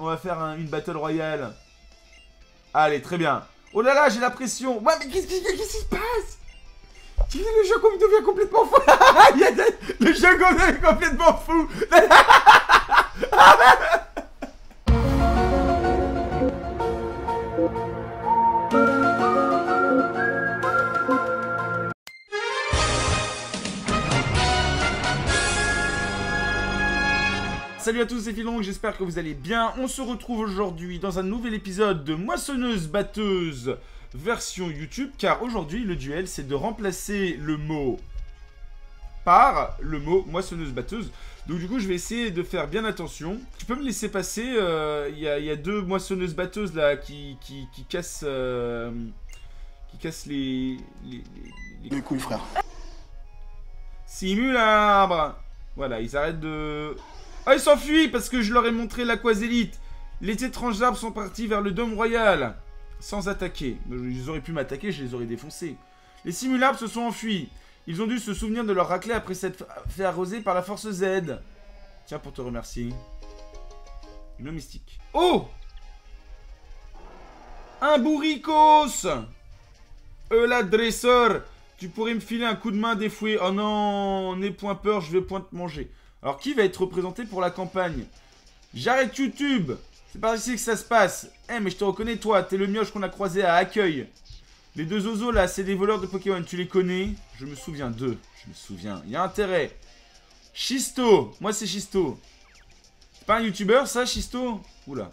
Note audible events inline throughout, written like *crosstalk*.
On va faire un- une battle royale. Allez, très bien. Oh là là, j'ai la pression. Ouais, mais qu'est-ce qui se passe? Le jeu devient complètement fou. *laughs* Le jeu devient complètement fou. *laughs* Salut à tous, c'est Philong, j'espère que vous allez bien. On se retrouve aujourd'hui dans un nouvel épisode de Moissonneuse Batteuse version YouTube, car aujourd'hui le duel c'est de remplacer le mot par le mot moissonneuse batteuse. Donc du coup je vais essayer de faire bien attention. Tu peux me laisser passer, euh, il il y a deux moissonneuses batteuses là qui, qui, cassent... euh, qui cassent les- les- Les couilles, frère. Simulabre Voilà, ils arrêtent de... Ah, ils s'enfuient parce que je leur ai montré l'aquasélite. Les étranges arbres sont partis vers le dôme royal. Sans attaquer. Ils auraient pu m'attaquer, je les aurais défoncés. Les simulabres se sont enfuis. Ils ont dû se souvenir de leur raclée après s'être fait arroser par la force Z. Tiens, pour te remercier. Une mystique. Oh Un bourricos Euh, la dresseur Tu pourrais me filer un coup de main défoué. Oh non, n'aie point peur, je vais point te manger. Alors, qui va être représenté pour la campagne? J'arrête YouTube C'est par ici que ça se passe. Eh, mais je te reconnais, toi, t'es le mioche qu'on a croisé à Accueil. Les deux oiseaux, là, c'est des voleurs de Pokémon. Tu les connais? Je me souviens d'eux. Je me souviens. Il y a intérêt. Chisto Moi, c'est Chisto. C'est pas un youtubeur, ça, Chisto? Oula.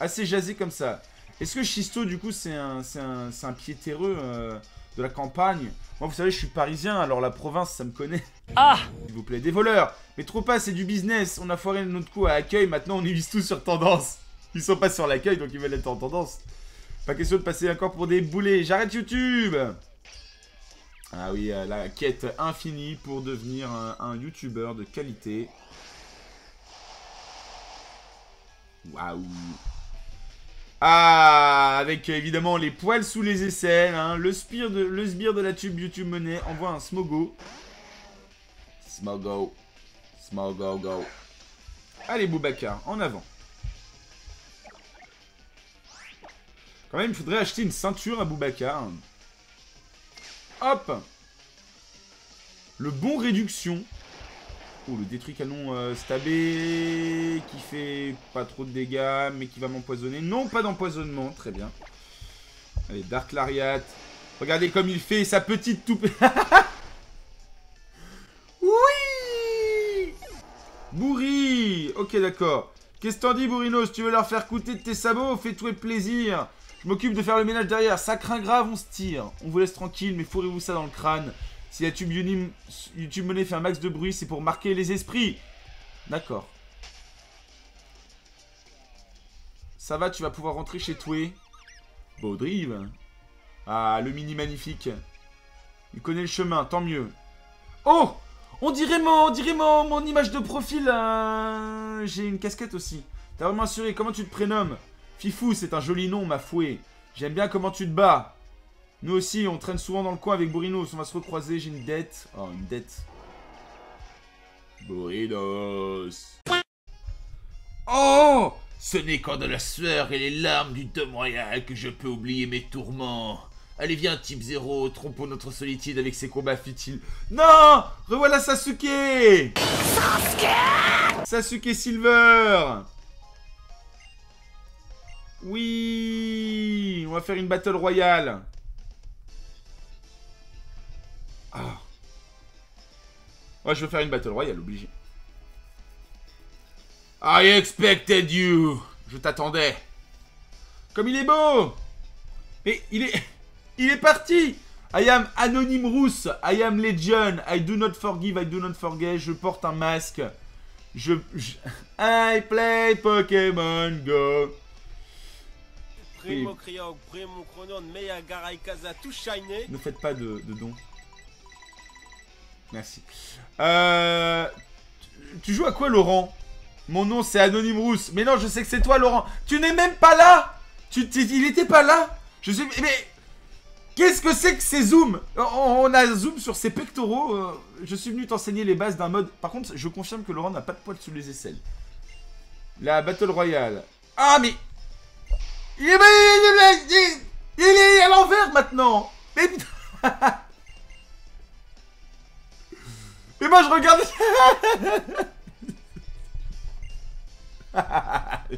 Assez jasé comme ça. Est-ce que Chisto, du coup, c'est un, un, un pied terreux euh, de la campagne Moi, vous savez, je suis parisien, alors la province, ça me connaît. Ah *laughs* S'il vous plaît, des voleurs Mais trop pas, c'est du business On a foiré notre coup à accueil, maintenant on y vise tout sur tendance Ils sont pas sur l'accueil, donc ils veulent être en tendance. Pas question de passer encore pour des boulets. J'arrête YouTube Ah oui, euh, la quête infinie pour devenir un, un youtubeur de qualité. Waouh ah, avec évidemment les poils sous les aisselles, hein, le, spire de, le sbire de la tube YouTube Money envoie un smogo. Smogo. Smogo go. Allez Boubacar, en avant. Quand même, il faudrait acheter une ceinture à Boubacar. Hop Le bon réduction. Oh, le détruit canon euh, stabé, qui fait pas trop de dégâts, mais qui va m'empoisonner. Non, pas d'empoisonnement, très bien. Allez, Dark Lariat. Regardez comme il fait sa petite toupée. *laughs* oui Bourri Ok, d'accord. Qu'est-ce que t'en dis, Bourrinos? Tu veux leur faire coûter de tes sabots? Fais-toi plaisir. Je m'occupe de faire le ménage derrière. Ça craint grave, on se tire. On vous laisse tranquille, mais fourrez-vous ça dans le crâne. Si tube YouTube Money fait un max de bruit, c'est pour marquer les esprits. D'accord. Ça va, tu vas pouvoir rentrer chez toi. Baudrive. Ah, le mini magnifique. Il connaît le chemin, tant mieux. Oh On dirait mon, on dirait mon, mon image de profil. euh, J'ai une casquette aussi. T'as vraiment assuré, comment tu te prénommes? Fifou, c'est un joli nom, ma fouée. J'aime bien comment tu te bats. Nous aussi, on traîne souvent dans le coin avec Bourinos. On va se recroiser, j'ai une dette. Oh, une dette. Bourinos. Oh Ce n'est qu'en de la sueur et les larmes du royal que je peux oublier mes tourments. Allez viens type 0, trompons notre solitude avec ses combats futiles. Non Revoilà Sasuke Sasuke Silver Oui On va faire une battle royale. Ah. Ouais, je veux faire une battle royale, obligé. I expected you. Je t'attendais. Comme il est beau Mais il est... *laughs* Il est parti I am Anonyme Rousse. I am Legion. I do not forgive, I do not forget. Je porte un masque. Je... je- *laughs* I play Pokémon Go. Primo Kriog, Primo Chronon, Meya Garai Kaza, tout shiné. Ne faites pas de, de dons. Merci. Euh... tu- joues à quoi, Laurent? Mon nom, c'est Anonyme Rousse. Mais non, je sais que c'est toi, Laurent. Tu n'es même pas là tu, Il était pas là Je sais... Mais... Qu'est-ce que c'est que ces zooms? On, a zoom sur ses pectoraux. euh, Je suis venu t'enseigner les bases d'un mode... Par contre, je confirme que Laurent n'a pas de poils sous les aisselles. La Battle Royale. Ah, mais... Il est, il à l'envers maintenant Mais *laughs* Et moi je regarde... *laughs*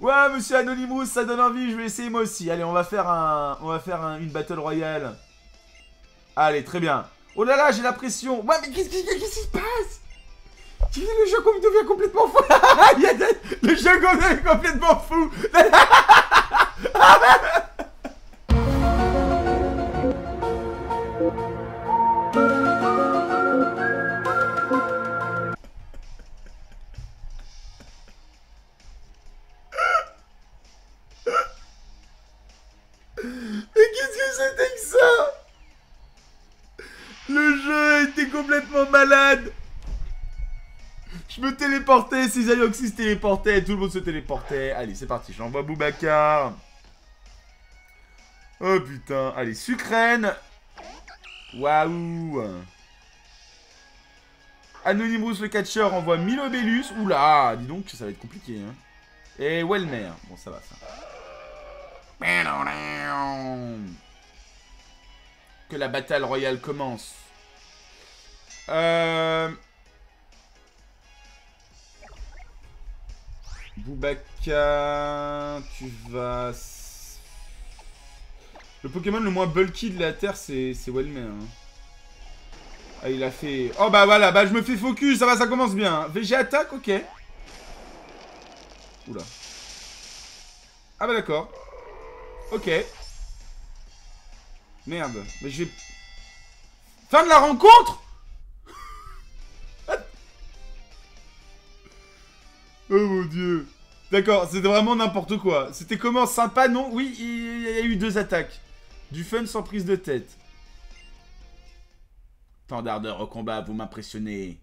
ouais, monsieur Anonymous, ça donne envie, je vais essayer moi aussi. Allez, on va faire un... On va faire un- une battle royale. Allez, très bien. Oh là là, j'ai la pression. Ouais, mais qu'est-ce qui se passe? Le jeu devient complètement fou? *laughs* Le jeu devient complètement fou. *laughs* Le jeu était complètement malade Je me téléportais, ces Ayoxy se téléportaient, tout le monde se téléportait. Allez, c'est parti, j'envoie Boubacar. Oh putain, allez, Sucrène Waouh Anonymous le catcheur envoie Milobellus. Oula, dis donc, ça va être compliqué. Hein. Et Welmer. Bon, ça va, ça. La bataille royale commence. Euh... Tu vas... Le Pokémon le moins bulky de la Terre, c'est Welmer. hein. Ah, il a fait... Oh bah voilà, bah je me fais focus, ça va, ça commence bien. hein. VG attaque, ok. Oula. Ah bah d'accord. Ok. Merde. Mais je vais... Fin de la rencontre *laughs* Oh mon dieu. D'accord, c'était vraiment n'importe quoi. C'était comment Sympa, non? Oui, il y a eu deux attaques. Du fun sans prise de tête. Tant d'ardeur au combat, vous m'impressionnez.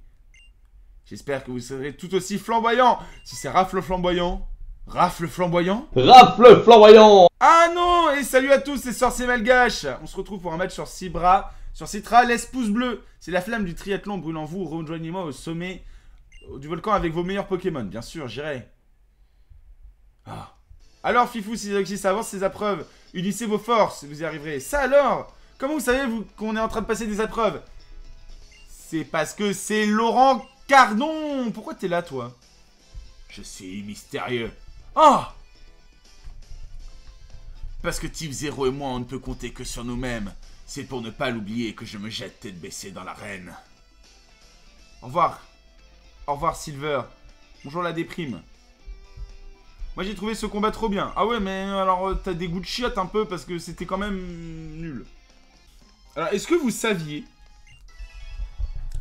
J'espère que vous serez tout aussi flamboyant. Si c'est Rafle flamboyant. Rafle flamboyant Rafle flamboyant ah non Et salut à tous, c'est Sorcier Malgache On se retrouve pour un match sur Cibra. Sur Citra, laisse pouce bleu. C'est la flamme du triathlon brûlant vous. Rejoignez-moi au sommet du volcan avec vos meilleurs Pokémon. Bien sûr, j'irai. Ah. Alors, Fifou, si Oxys avance ses épreuves, unissez vos forces, vous y arriverez. Ça alors Comment vous savez vous qu'on est en train de passer des épreuves? C'est parce que c'est Laurent Cardon Pourquoi t'es là, toi? Je suis mystérieux. Oh parce que Type 0 et moi, on ne peut compter que sur nous-mêmes. C'est pour ne pas l'oublier que je me jette tête baissée dans l'arène. Au revoir. Au revoir, Silver. Bonjour la déprime. Moi, j'ai trouvé ce combat trop bien. Ah ouais, mais alors, euh, t'as des goûts de chiottes un peu parce que c'était quand même nul. Alors, est-ce que vous saviez...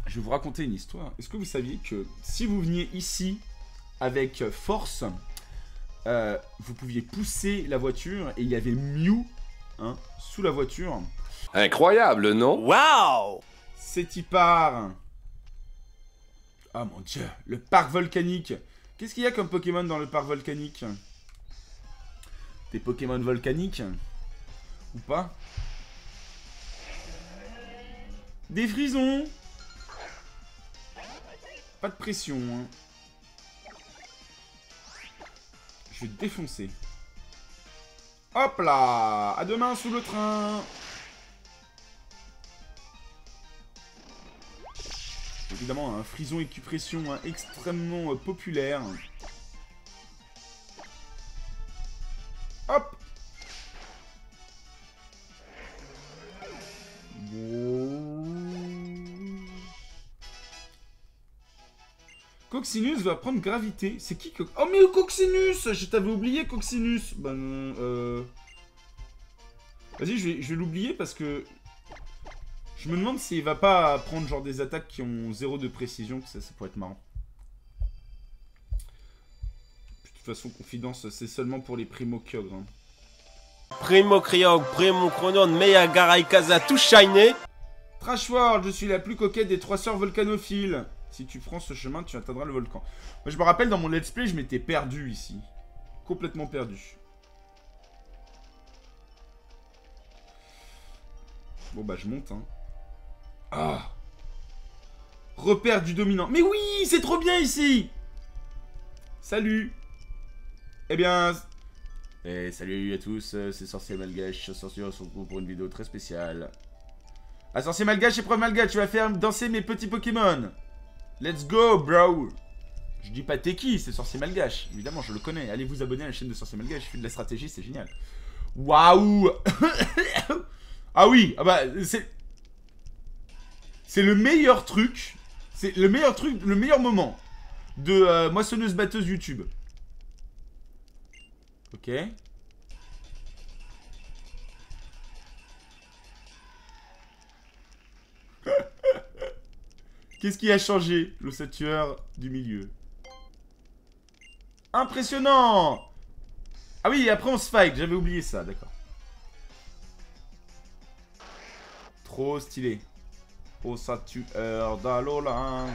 Je vais vous raconter une histoire. Est-ce que vous saviez que si vous veniez ici avec force, euh, vous pouviez pousser la voiture et il y avait Mew hein, sous la voiture. Incroyable, non? Waouh C'est y part? Oh mon dieu, le parc volcanique. Qu'est-ce qu'il y a comme Pokémon dans le parc volcanique? Des Pokémon volcaniques? Ou pas? Des frisons Pas de pression, hein. Je vais défoncer. Hop là À demain sous le train Évidemment, un frison écupression hein, extrêmement euh, populaire. Coccinus va prendre gravité. C'est qui Co- Oh mais Coccinus Je t'avais oublié Coccinus Bah non, euh... Vas-y, je vais, je vais l'oublier parce que... Je me demande s'il va pas prendre genre des attaques qui ont zéro de précision, que ça, ça pourrait être marrant. De toute façon, confidence, c'est seulement pour les primo kyogres. hein. Primo Kriog, Primo Chronon, Meya Garaikaza, tout shiny. Trash World, je suis la plus coquette des trois sœurs volcanophiles. Si tu prends ce chemin, tu atteindras le volcan. Moi, je me rappelle, dans mon let's play, je m'étais perdu ici. Complètement perdu. Bon, bah, je monte, hein. Ah Repère du dominant. Mais oui, c'est trop bien ici Salut Eh bien... Et salut à tous, euh, c'est Sorcier Malgache. Sorcier, on se retrouve pour une vidéo très spéciale. Ah, Sorcier Malgache et Preuve Malgache, tu vas faire danser mes petits Pokémon. Let's go, bro Je dis pas t'es qui, c'est Sorcier Malgache. Évidemment, je le connais. Allez vous abonner à la chaîne de Sorcier Malgache, je fais de la stratégie, c'est génial. Waouh *coughs* Ah oui, ah bah, c'est... C'est le meilleur truc, c'est le meilleur truc, le meilleur moment de euh, moissonneuse-batteuse YouTube. Ok. Qu'est-ce qui a changé Le tueur du milieu? Impressionnant Ah oui, après on se fight, j'avais oublié ça, d'accord. Trop stylé. Au tueur d'Alola.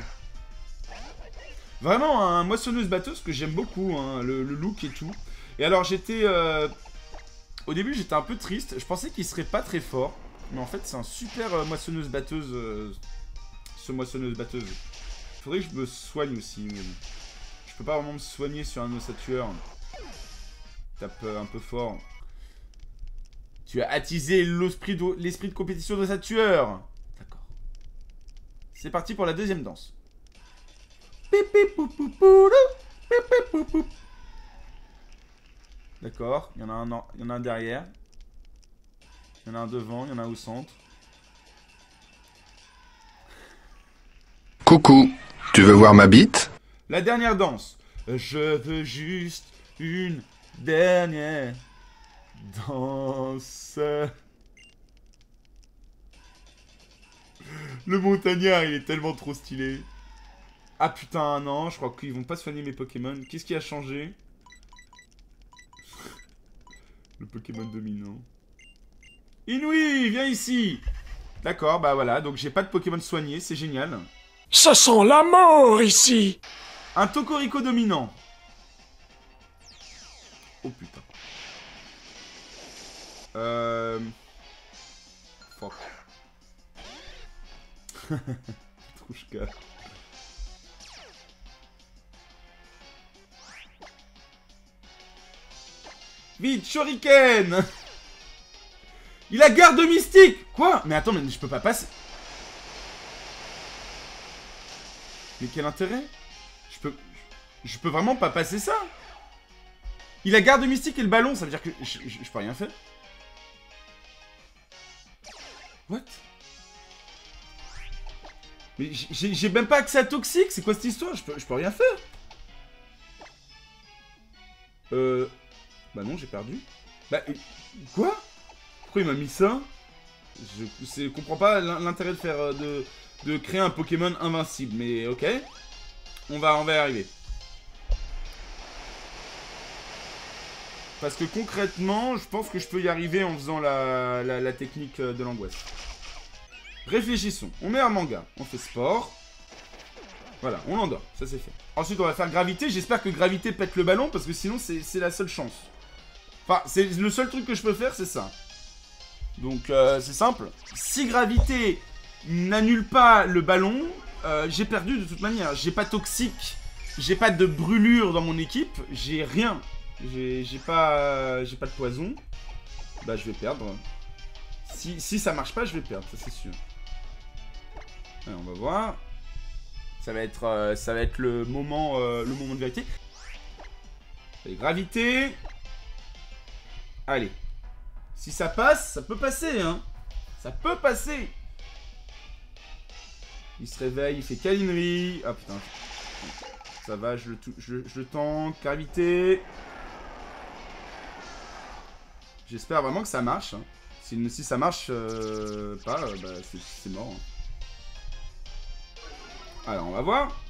Vraiment un moissonneuse batteuse que j'aime beaucoup, hein, le, look et tout. Et alors j'étais... Euh, au début j'étais un peu triste, je pensais qu'il serait pas très fort. Mais en fait c'est un super euh, moissonneuse batteuse, euh, ce moissonneuse batteuse. Faudrait que je me soigne aussi, Je peux pas vraiment me soigner sur un ossatueur. Tape un peu fort. Tu as attisé l'esprit de, compétition de tueur. D'accord. C'est parti pour la deuxième danse. D'accord, il y en a un il y en a un derrière. Il y en a un devant, il y en a un au centre. Coucou, tu veux voir ma bite? La dernière danse. Je veux juste une dernière danse. Le montagnard, il est tellement trop stylé. Ah putain, non, je crois qu'ils vont pas soigner mes Pokémon. Qu'est-ce qui a changé? Le Pokémon dominant. Inouï, viens ici D'accord, bah voilà, donc j'ai pas de Pokémon soigné, c'est génial. Ça sent la mort ici Un Tokorico dominant. Oh putain. Euh... Fuck. *laughs* Trouchka. Vite, Shuriken Il a garde mystique Quoi? Mais attends, mais je peux pas passer. Mais quel intérêt? Je peux... Je peux vraiment pas passer ça. Il a garde mystique et le ballon, ça veut dire que je, peux rien faire. What? Mais j'ai même pas accès à toxique, c'est quoi cette histoire? Je peux, je peux rien faire. Euh... Bah non, j'ai perdu. Bah, quoi? Pourquoi il m'a mis ça? Je comprends pas l'intérêt de faire... Euh, de, créer un Pokémon invincible, mais ok. On va, on y arriver. Parce que concrètement, je pense que je peux y arriver en faisant la, la technique euh, de l'angoisse. Réfléchissons. On met un manga. On fait sport. Voilà, on l'endort. Ça c'est fait. Ensuite, on va faire gravité. J'espère que gravité pète le ballon parce que sinon, c'est la seule chance. Enfin, c'est le seul truc que je peux faire, c'est ça. Donc, euh, c'est simple. Si gravité n'annule pas le ballon, euh, j'ai perdu de toute manière. J'ai pas toxique, j'ai pas de brûlure dans mon équipe, j'ai rien. J'ai pas, j'ai pas de poison. Bah, je vais perdre. Si, si ça marche pas, je vais perdre, ça c'est sûr. on va voir. Ça va être, euh, le moment, le moment de vérité. Allez, gravité. Allez. Si ça passe, ça peut passer, hein. Ça peut passer. Il se réveille, il fait câlinerie. Ah putain. Ça va, je le, je, je le tank. Gravité. J'espère vraiment que ça marche. Hein. Si, si, ça marche euh, pas, euh, bah, c'est mort. Hein. Alors, on va voir.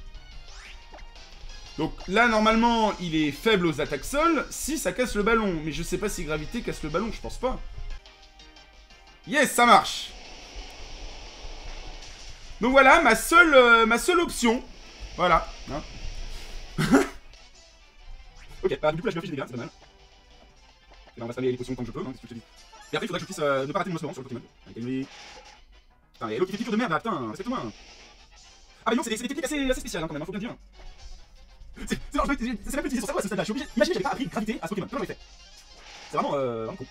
Donc là, normalement, il est faible aux attaques sol si ça casse le ballon. Mais je sais pas si gravité casse le ballon, je pense pas. Yes, ça marche Donc voilà, ma seule, euh, ma seule option. Voilà. Hein. *laughs* ok, bah du coup là je vais afficher des dégâts, c'est pas mal. Et on va spammer les potions tant que je peux, hein, ce que je te dis. Et après il faudrait que je puisse euh, ne pas rater mon moment sur le Pokémon. Avec lui. Putain, mais l'autre des de merde là, putain, respecte-moi. Ah mais non, c'est des, des, techniques assez, assez spéciales hein, quand même, hein, faut bien dire. C'est même pas utilisé sur à ce stade-là. Je suis obligé. Imaginez, j'avais pas appris gravité à ce Pokémon. Comment j'aurais fait C'est vraiment, euh, vraiment con.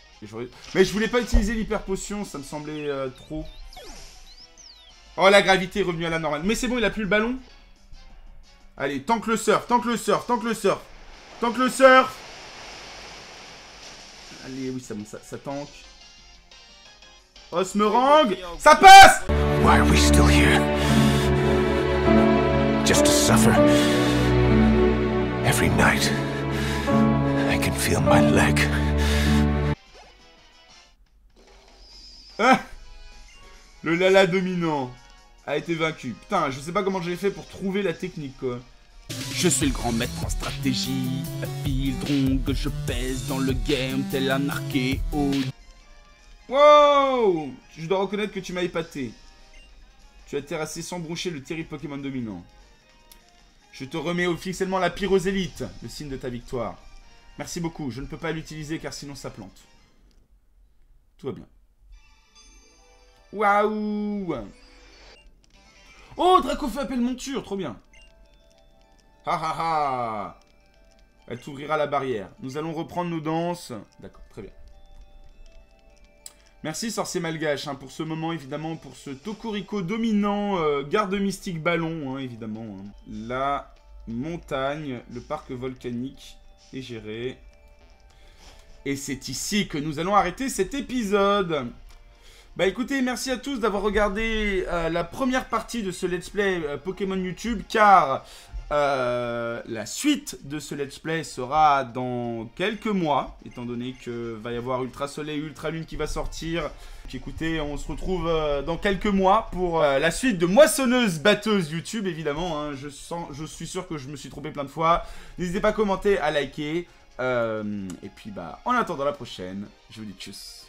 Mais je voulais pas utiliser l'hyper potion, ça me semblait euh, trop. Oh, la gravité est revenue à la normale. Mais c'est bon, il a plus le ballon. Allez, tank le surf, tank le surf, tank le surf. Tank le surf. Allez, oui, c'est bon, ça, ça tank. Osmerang Ça passe Why are we still here? Just to suffer. Every night, I can feel my leg. Ah Le Lala dominant a été vaincu. Putain, je sais pas comment j'ai fait pour trouver la technique, quoi. Je suis le grand maître en stratégie, fil drong, je pèse dans le game tel un archéo. Wow Je dois reconnaître que tu m'as épaté. Tu as terrassé sans broncher le terrible Pokémon dominant. Je te remets officiellement la pyrosélite, le signe de ta victoire. Merci beaucoup, je ne peux pas l'utiliser car sinon ça plante. Tout va bien. Waouh Oh, Draco fait appel monture, trop bien. Ha ha ha Elle t'ouvrira la barrière. Nous allons reprendre nos danses. D'accord, très bien. Merci sorcier malgache hein, pour ce moment évidemment pour ce Tokorico dominant euh, garde mystique ballon hein, évidemment. hein. La montagne, le parc volcanique est géré. Et c'est ici que nous allons arrêter cet épisode. Bah écoutez, merci à tous d'avoir regardé euh, la première partie de ce let's play euh, Pokémon YouTube car euh, la suite de ce let's play sera dans quelques mois, étant donné que va y avoir Ultra Soleil, Ultra Lune qui va sortir. Écoutez, on se retrouve dans quelques mois pour la suite de Moissonneuse Batteuse YouTube, évidemment. hein. je, sens, je suis sûr que je me suis trompé plein de fois. N'hésitez pas à commenter, à liker. Et puis bah, en attendant la prochaine, je vous dis tchuss.